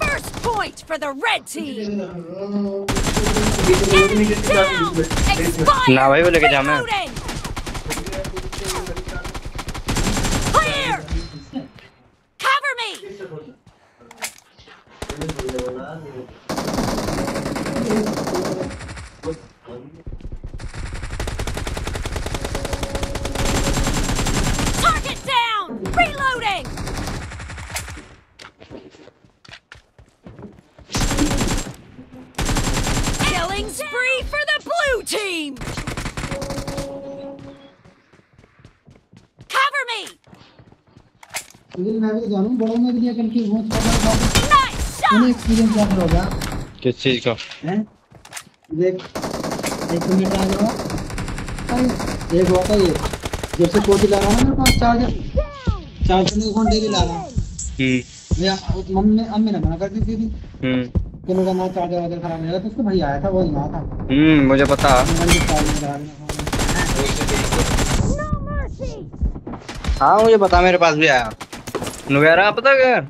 First point for the red team. Down. Expired. ना भाई वो लेके जा मैं Reloading. Clear. Cover me. Target लेकिन मैं भी जानूं बड़ों में भी हूँ थोड़ा सा Nice उन्हें एक्सपीरियंस क्या होगा। किस चीज़ का? हैं? देख एक मिनट आ गया अरे एक होता ये जब से कोटी ला रहा हूँ मेरे पास चार्जर चार्जर नहीं फ़ोन डेली ला रहा हूँ। हम्म। भैया मम्मी ने अम्मी ने मना कर दी थी। हम्म। कि मेरा ना चार्जर वार्जर खराब हो जाएगा तो उसको भैया आया था वो यहाँ था। हम्म मुझे पता. हाँ मुझे पता मेरे पास भी आया। Não garapa, tá ganhando.